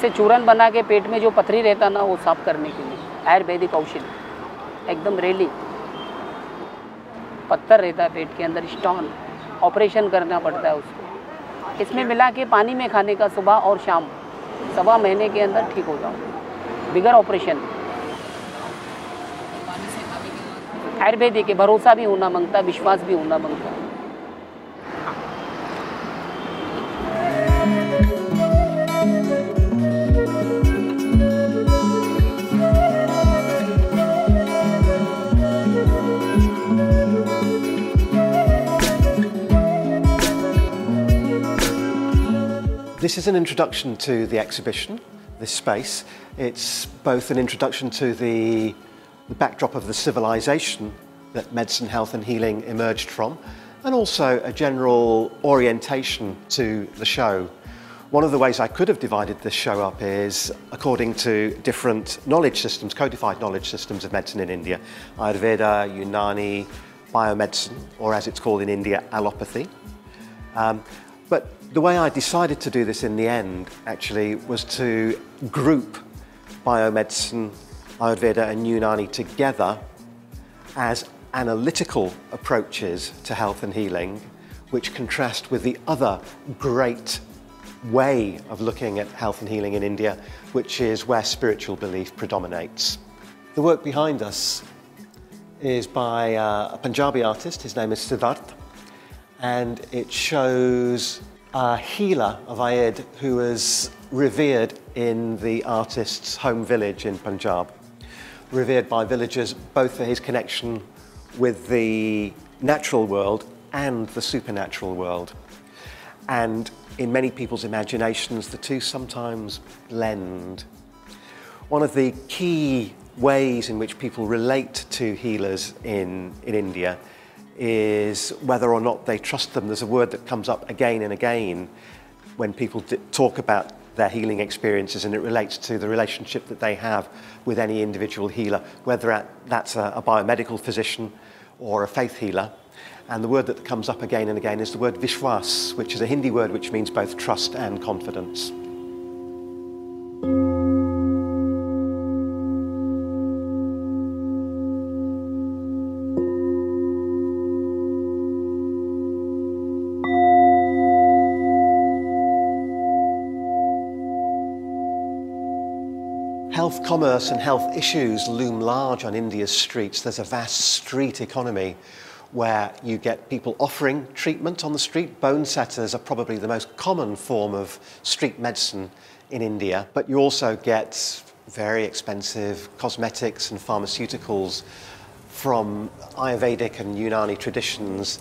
ऐसे चूरन बना के पेट में जो पथरी रहता ना, वो साफ़ करने के लिए। आयुर्वेदिक औषधि। एकदम रेली पत्थर रहता है पेट के अंदर स्टोन ऑपरेशन करना पड़ता है उसको। इसमें मिला के पानी में खाने का सुबह और शाम। सवा महीने के अंदर ठीक हो जाओ बिगर ऑपरेशन आयुर्वेदिक भरोसा भी होना माँगता, विश्वास भी होना माँगता। This is an introduction to the exhibition, this space. It's both an introduction to the, the backdrop of the civilization that medicine, health, and healing emerged from, and also a general orientation to the show. One of the ways I could have divided this show up is according to different knowledge systems, codified knowledge systems of medicine in India Ayurveda, Unani, biomedicine, or as it's called in India, allopathy. Um, but the way I decided to do this in the end actually was to group biomedicine, Ayurveda, and Unani together as analytical approaches to health and healing, which contrast with the other great way of looking at health and healing in India, which is where spiritual belief predominates. The work behind us is by uh, a Punjabi artist, his name is Siddharth, and it shows a healer of Ayed who was revered in the artist's home village in Punjab. Revered by villagers both for his connection with the natural world and the supernatural world. And in many people's imaginations, the two sometimes blend. One of the key ways in which people relate to healers in, in India is whether or not they trust them. There's a word that comes up again and again when people talk about their healing experiences, and it relates to the relationship that they have with any individual healer, whether that's a, a biomedical physician or a faith healer. And the word that comes up again and again is the word vishwas, which is a Hindi word which means both trust and confidence. Health commerce and health issues loom large on India's streets. There's a vast street economy where you get people offering treatment on the street. Bone setters are probably the most common form of street medicine in India, but you also get very expensive cosmetics and pharmaceuticals from Ayurvedic and Unani traditions.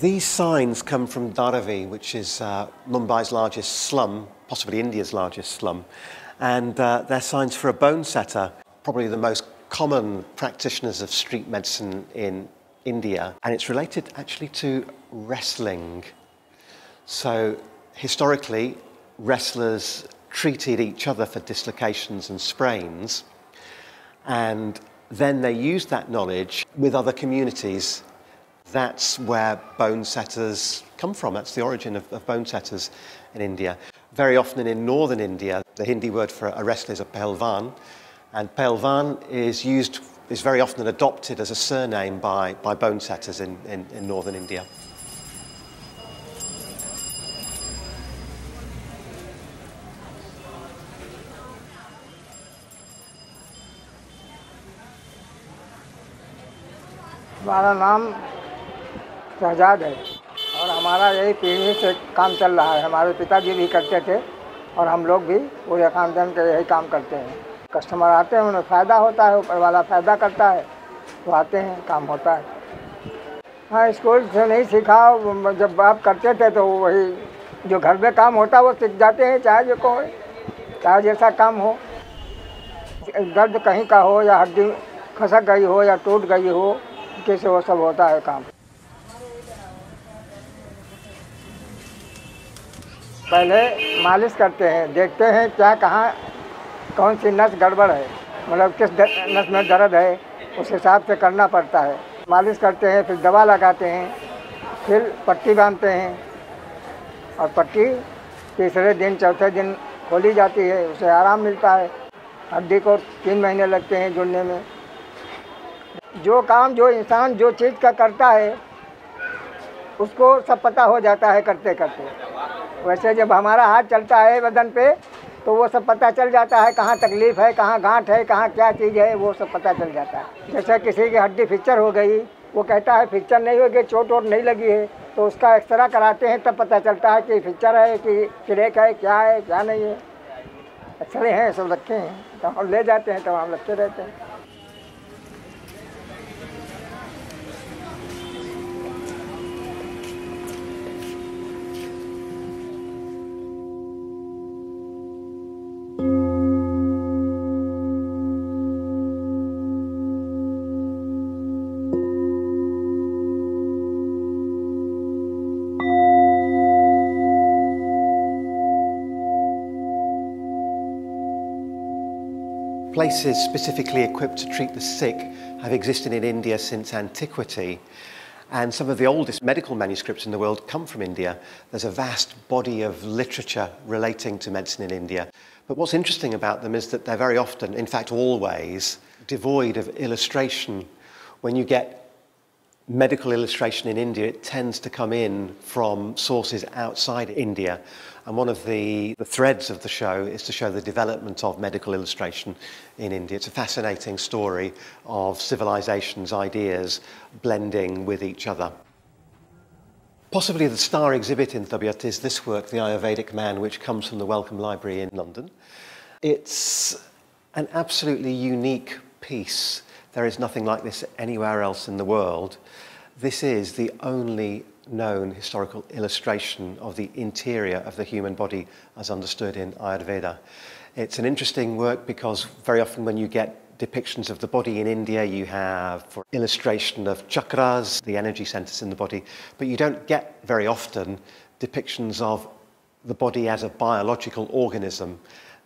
These signs come from Dharavi, which is uh, Mumbai's largest slum, possibly India's largest slum, and uh, they're signs for a bone setter probably the most common practitioners of street medicine in India, and it's related actually to wrestling. So, historically, wrestlers treated each other for dislocations and sprains, and then they used that knowledge with other communities. That's where bone setters come from. That's the origin of, of bone setters in India. Very often in northern India, the Hindi word for a wrestler is a pelvan, and Pelvan is used, is very often adopted as a surname by, by bone setters in, in, in northern India. हमारा नाम शहजाद है। और हमारा यही पीढ़ी से काम चल रहा है। हमारे पिताजी भी करते थे और हम लोग भी पूरे खानदान के यही काम करते हैं। कस्टमर आते हैं, उन्हें फ़ायदा होता है, ऊपर वाला फ़ायदा करता है तो आते हैं, काम होता है। हाँ स्कूल से नहीं सीखा, जब आप करते थे तो वही जो घर में काम होता वो सीख जाते हैं, चाहे जो को चाहे जैसा काम हो। दर्द कहीं का हो, या हड्डी खसक गई हो, या टूट गई हो, कैसे वो सब होता है काम। पहले मालिश करते हैं, देखते हैं क्या कहाँ, कौन सी नस गड़बड़ है मतलब किस नस में दर्द है, उस हिसाब से करना पड़ता है। मालिश करते हैं, फिर दवा लगाते हैं, फिर पट्टी बांधते हैं, और पट्टी तीसरे दिन, चौथे दिन खोली जाती है, उसे आराम मिलता है। हड्डी को तीन महीने लगते हैं जुड़ने में। जो काम, जो इंसान, जो चीज़ का करता है, उसको सब पता हो जाता है करते करते वैसे जब हमारा हाथ चलता है बदन पे तो वो सब पता चल जाता है कहाँ तकलीफ़ है, कहाँ गांठ है, कहाँ क्या चीज़ है, वो सब पता चल जाता है। जैसे किसी की हड्डी फ्रिक्चर हो गई, वो कहता है फ्रिक्चर नहीं हो गई चोट वोट नहीं लगी है तो उसका एक्सरा कराते हैं, तब पता चलता है कि फ्रिक्चर है, कि क्रेक है, क्या है, क्या नहीं है। एक्सरे हैं, सब रखे हैं तो हम ले जाते हैं तो हम रखते रहते हैं। Places specifically equipped to treat the sick have existed in India since antiquity. And some of the oldest medical manuscripts in the world come from India. There's a vast body of literature relating to medicine in India. But what's interesting about them is that they're very often, in fact, always, devoid of illustration. When you get medical illustration in India, it tends to come in from sources outside India. And one of the, the threads of the show is to show the development of medical illustration in India. It's a fascinating story of civilizations, ideas blending with each other. Possibly the star exhibit in Tabiyat is this work, The Ayurvedic Man, which comes from the Wellcome Library in London. It's an absolutely unique piece. There is nothing like this anywhere else in the world. This is the only known historical illustration of the interior of the human body as understood in Ayurveda. It's an interesting work because very often when you get depictions of the body in India, you have for illustration of chakras, the energy centers in the body, but you don't get very often depictions of the body as a biological organism,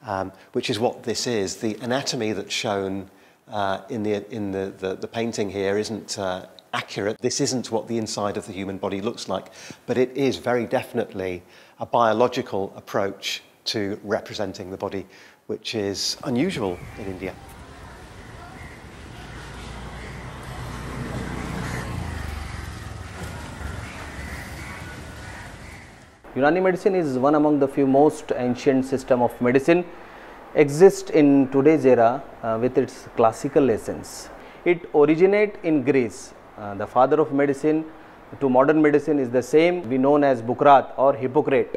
um, which is what this is. The anatomy that's shown uh, in, the, in the, the, the painting here isn't uh, accurate. This isn't what the inside of the human body looks like, but it is very definitely a biological approach to representing the body, which is unusual in India. Unani medicine is one among the few most ancient system of medicine exist in today's era uh, with its classical essence. It originate in Greece. Uh, the father of medicine to modern medicine is the same we known as Bukrat or Hippocrate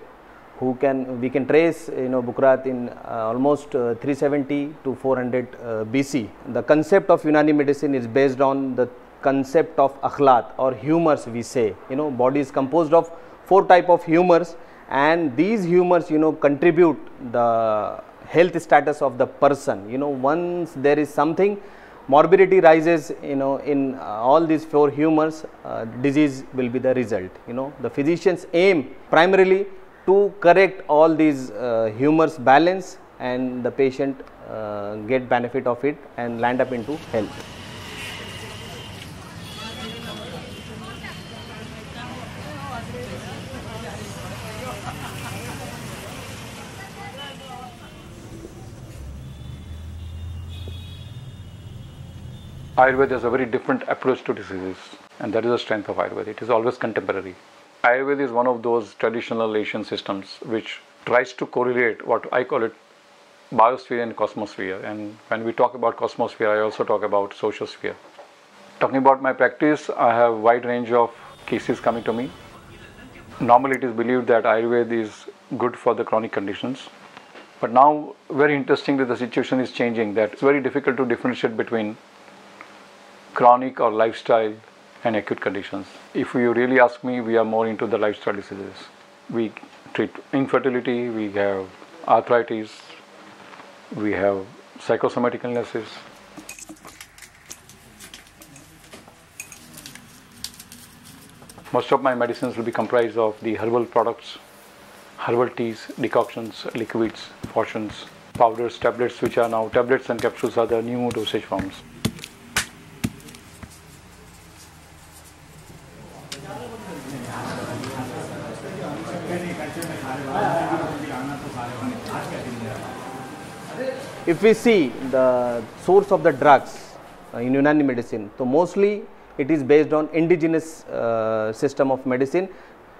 who can we can trace you know Bukrat in uh, almost uh, 370 to 400 uh, BC. The concept of Unani medicine is based on the concept of akhlat or humors we say you know body is composed of four type of humors and these humors you know contribute the health status of the person. You know once there is something morbidity rises you know in uh, all these four humors uh, disease will be the result. You know the physicians aim primarily to correct all these uh, humors balance and the patient uh, get benefit of it and land up into health Ayurveda has a very different approach to diseases, and that is the strength of Ayurveda. It is always contemporary. Ayurveda is one of those traditional Asian systems which tries to correlate what I call it biosphere and cosmosphere. And when we talk about cosmosphere, I also talk about social sphere. Talking about my practice, I have wide range of cases coming to me. Normally, it is believed that Ayurveda is good for the chronic conditions. But now, very interestingly, the situation is changing that it's very difficult to differentiate between chronic or lifestyle and acute conditions. If you really ask me, we are more into the lifestyle diseases. We treat infertility, we have arthritis, we have psychosomatic illnesses. Most of my medicines will be comprised of the herbal products, herbal teas, decoctions, liquids, fortunes, powders, tablets, which are now tablets and capsules are the new dosage forms. If we see the source of the drugs uh, in Unani medicine, so mostly it is based on indigenous uh, system of medicine.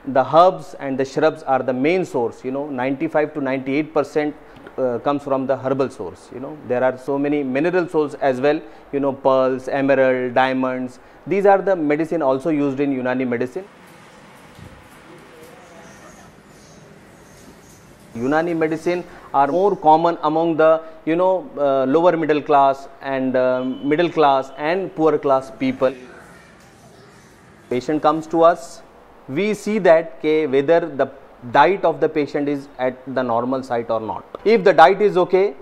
The herbs and the shrubs are the main source. You know, 95 to 98 percent uh, comes from the herbal source. You know, there are so many mineral sources as well. You know, pearls, emerald, diamonds. These are the medicine also used in Unani medicine. Unani medicine are more common among the you know uh, lower middle class and uh, middle class and poor class people. Patient comes to us, we see that okay, whether the diet of the patient is at the normal site or not. If the diet is okay,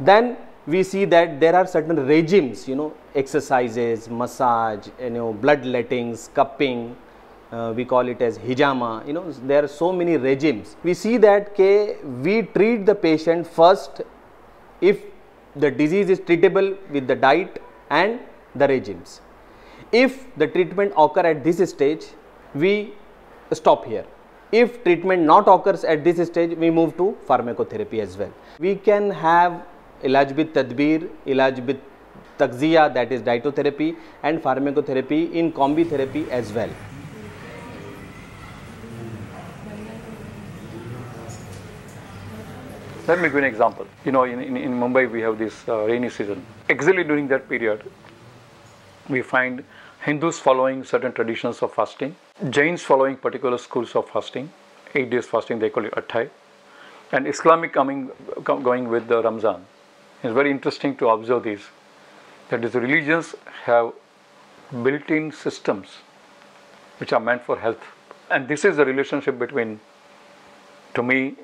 then we see that there are certain regimes, you know, exercises, massage, you know, blood lettings, cupping, uh, we call it as hijama. You know there are so many regimes. We see that ke, we treat the patient first if the disease is treatable with the diet and the regimes. If the treatment occur at this stage we stop here. If treatment not occurs at this stage we move to pharmacotherapy as well. We can have ilaj with tadbir ilaj with takziya that is dietotherapy and pharmacotherapy in combi therapy as well Let me give you an example. You know, in, in, in Mumbai we have this uh, rainy season. Exactly during that period, we find Hindus following certain traditions of fasting, Jains following particular schools of fasting, eight days fasting, they call it Atthai, and Islamic coming going with the Ramzan. It's very interesting to observe this, that these religions have built-in systems which are meant for health. And this is the relationship between, to me,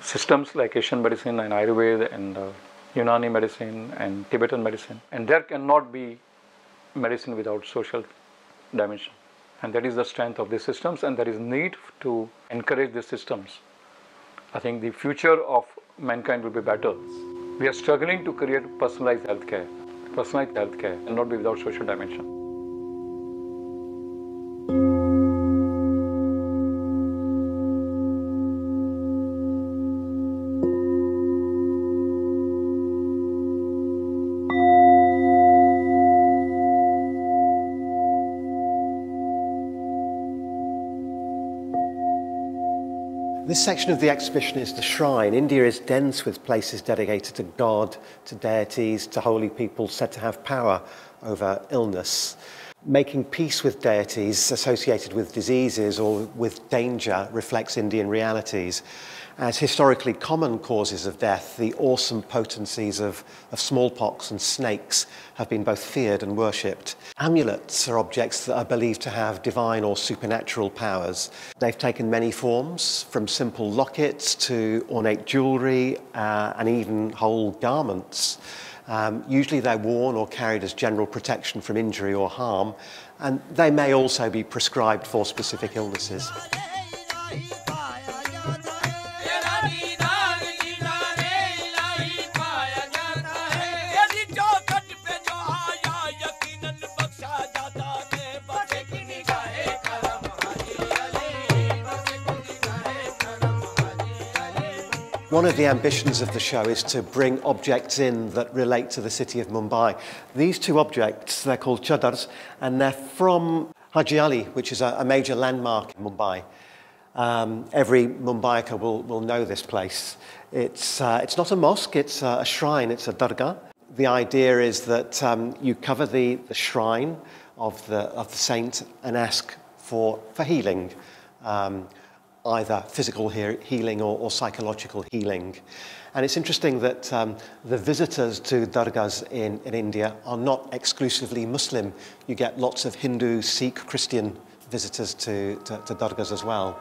systems like Asian medicine and Ayurveda and uh, Unani medicine and Tibetan medicine. And there cannot be medicine without social dimension. And that is the strength of these systems, and there is need to encourage these systems. I think the future of mankind will be better. We are struggling to create personalized healthcare, personalized healthcare, and not be without social dimension. This section of the exhibition is the shrine. India is dense with places dedicated to God, to deities, to holy people said to have power over illness. Making peace with deities associated with diseases or with danger reflects Indian realities. As historically common causes of death, the awesome potencies of, of smallpox and snakes have been both feared and worshipped. Amulets are objects that are believed to have divine or supernatural powers. They've taken many forms, from simple lockets to ornate jewellery uh, and even whole garments. Um, usually they're worn or carried as general protection from injury or harm, and they may also be prescribed for specific illnesses. One of the ambitions of the show is to bring objects in that relate to the city of Mumbai. These two objects, they're called chadars, and they're from Haji Ali, which is a, a major landmark in Mumbai. Um, every Mumbaikar will, will know this place. It's, uh, it's not a mosque, it's a, a shrine, it's a dargah. The idea is that um, you cover the, the shrine of the, of the saint and ask for, for healing. Um, either physical he healing or, or, psychological healing. And it's interesting that um, the visitors to dargahs in, in India are not exclusively Muslim. You get lots of Hindu, Sikh, Christian visitors to, to, to as well.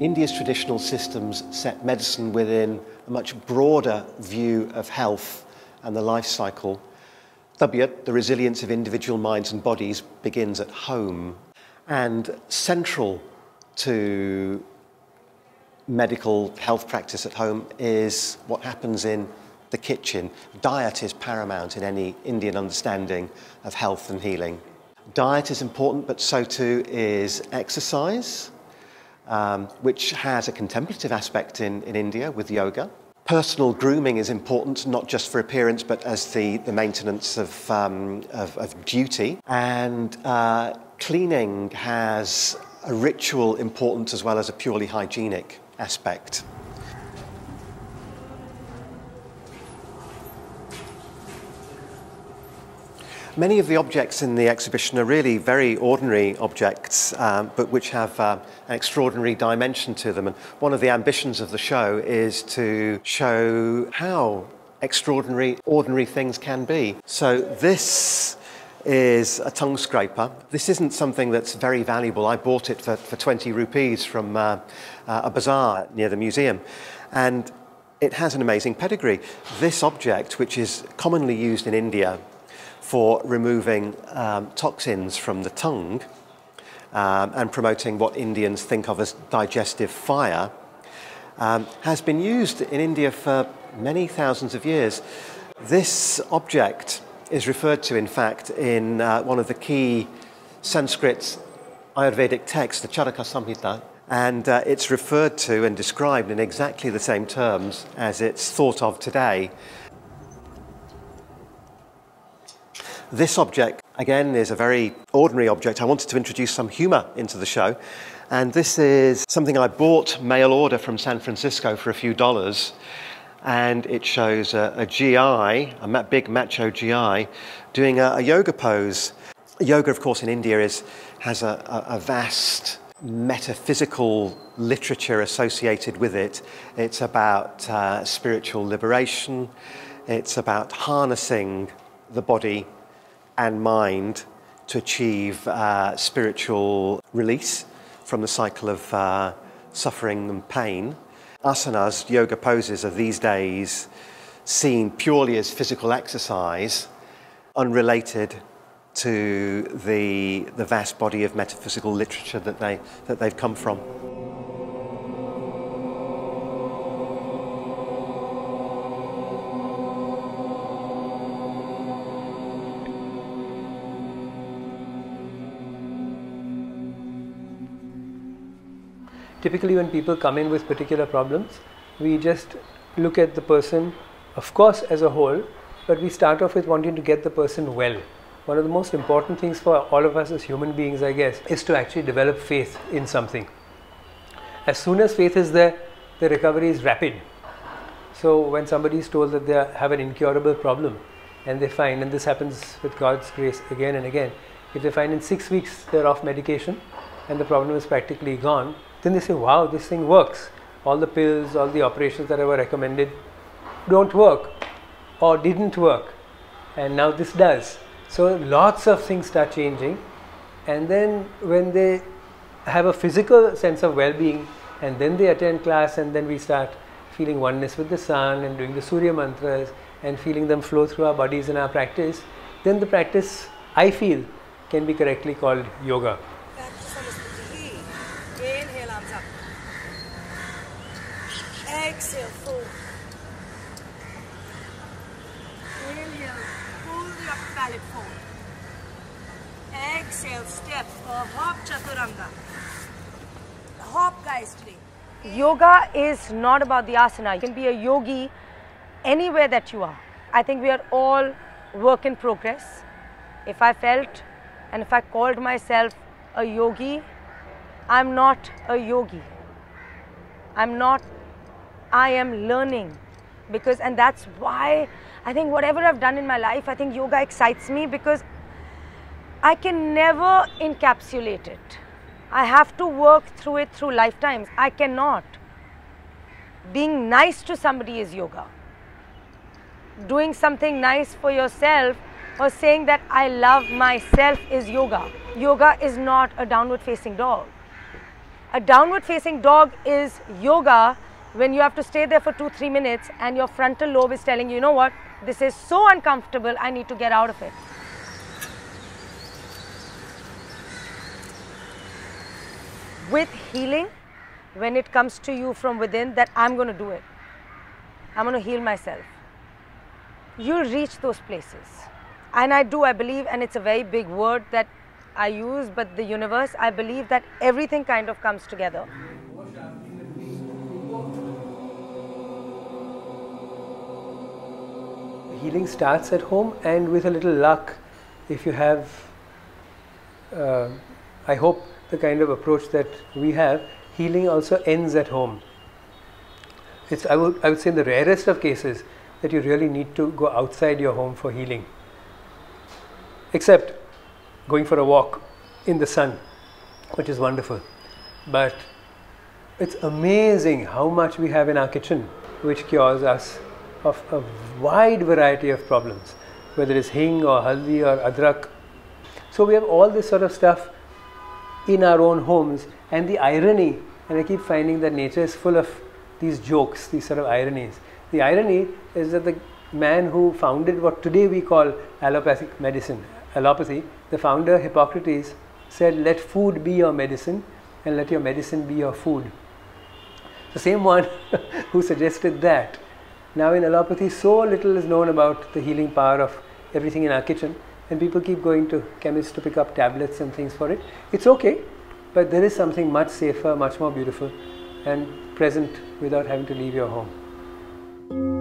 India's traditional systems set medicine within a much broader view of health and the life cycle. Tabiyat, the resilience of individual minds and bodies, begins at home. And central to medical health practice at home is what happens in the kitchen. Diet is paramount in any Indian understanding of health and healing. Diet is important, but so too is exercise, um, which has a contemplative aspect in, in India with yoga. Personal grooming is important, not just for appearance, but as the, the maintenance of, um, of, of, duty. And uh, cleaning has a ritual importance as well as a purely hygienic aspect. Many of the objects in the exhibition are really very ordinary objects, um, but which have uh, an extraordinary dimension to them. And one of the ambitions of the show is to show how extraordinary ordinary things can be. So this is a tongue scraper. This isn't something that's very valuable. I bought it for, for 20 rupees from uh, uh, a bazaar near the museum. And it has an amazing pedigree. This object, which is commonly used in India for removing um, toxins from the tongue um, and promoting what Indians think of as digestive fire, um, has been used in India for many thousands of years. This object is referred to, in fact, in uh, one of the key Sanskrit Ayurvedic texts, the Charaka Samhita, and uh, it's referred to and described in exactly the same terms as it's thought of today This object, again, is a very ordinary object. I wanted to introduce some humour into the show. And this is something I bought mail order from San Francisco for a few dollars. And it shows a, a GI, a big macho GI, doing a, a yoga pose. Yoga, of course, in India is, has a, a vast metaphysical literature associated with it. It's about uh, spiritual liberation, it's about harnessing the body and mind to achieve uh, spiritual release from the cycle of uh, suffering and pain. Asanas, yoga poses, are these days seen purely as physical exercise, unrelated to the, the vast body of metaphysical literature that, they, that they've come from. Typically when people come in with particular problems, we just look at the person, of course, as a whole, but we start off with wanting to get the person well. One of the most important things for all of us as human beings, I guess, is to actually develop faith in something. As soon as faith is there, the recovery is rapid. So when somebody is told that they have an incurable problem and they find, and this happens with God's grace again and again, if they find in six weeks they're off medication and the problem is practically gone, then they say, wow, this thing works. All the pills, all the operations that I were recommended don't work or didn't work. And now this does. So lots of things start changing. And then when they have a physical sense of well being, and then they attend class, and then we start feeling oneness with the sun and doing the Surya mantras and feeling them flow through our bodies in our practice, then the practice, I feel, can be correctly called yoga. Yoga is not about the asana. You can be a yogi anywhere that you are. I think we are all work in progress. If I felt and if I called myself a yogi, I'm not a yogi. I'm not I am learning because and that's why I think whatever I've done in my life, I think yoga excites me because I can never encapsulate it. I have to work through it through lifetimes. I cannot. Being nice to somebody is yoga. Doing something nice for yourself or saying that I love myself is yoga. Yoga is not a downward facing dog. A downward facing dog is yoga when you have to stay there for two, three minutes and your frontal lobe is telling you, you know what, this is so uncomfortable, I need to get out of it. With healing, when it comes to you from within, that I'm going to do it, I'm going to heal myself, you'll reach those places. And I do, I believe, and it's a very big word that I use, but the universe, I believe that everything kind of comes together. Healing starts at home, and with a little luck, if you have, uh, I hope, the kind of approach that we have, healing also ends at home. It's, I, would, I would say, in the rarest of cases, that you really need to go outside your home for healing. Except going for a walk in the sun, which is wonderful. But it's amazing how much we have in our kitchen which cures us of a wide variety of problems, whether it's hing or haldi or adrak. So we have all this sort of stuff in our own homes, and the irony, and I keep finding that nature is full of these jokes, these sort of ironies. The irony is that the man who founded what today we call allopathic medicine, allopathy, the founder Hippocrates said, Let food be your medicine and let your medicine be your food. The same one who suggested that now in allopathy, so little is known about the healing power of everything in our kitchen, and people keep going to chemists to pick up tablets and things for it. It's okay, but there is something much safer, much more beautiful and present without having to leave your home.